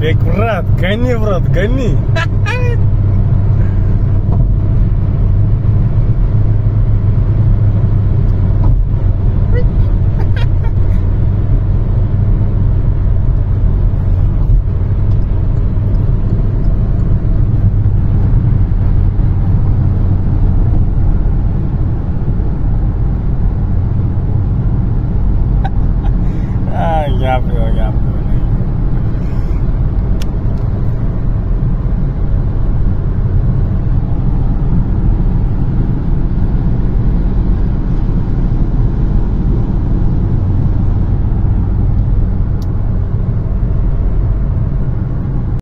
Я говорю, брат, гони, брат, гони. Yeah, yeah, yeah.